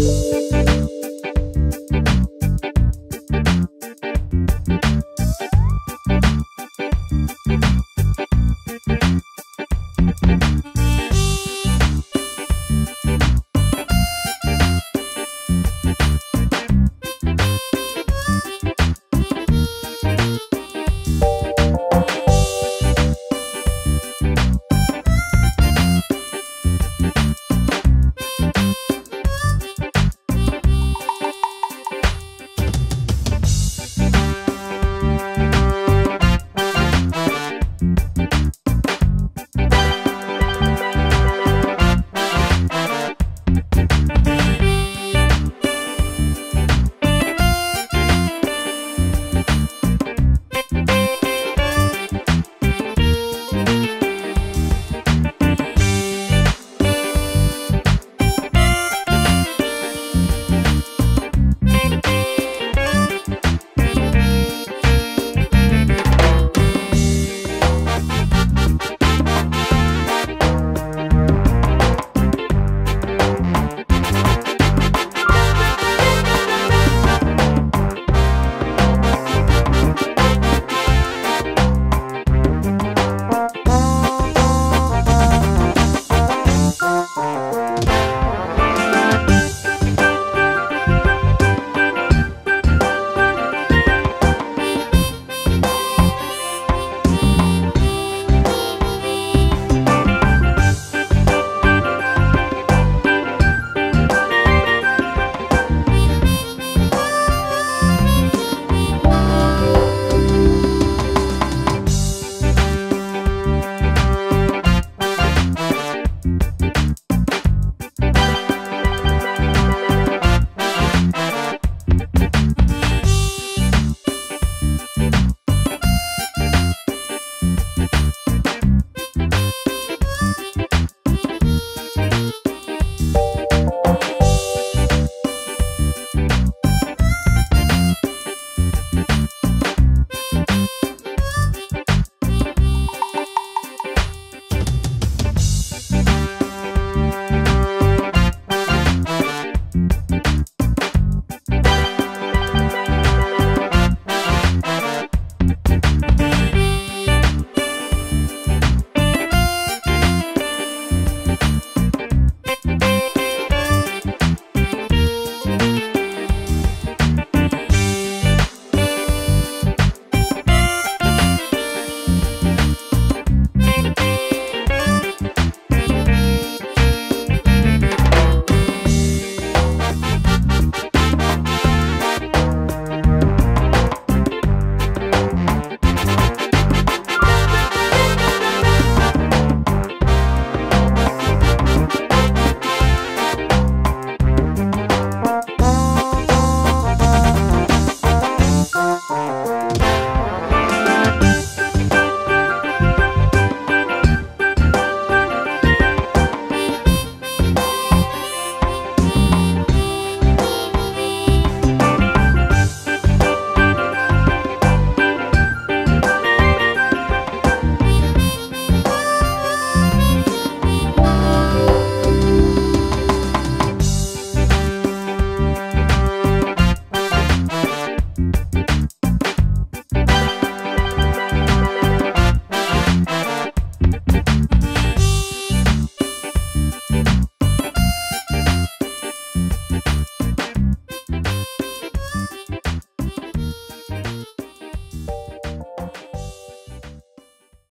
you.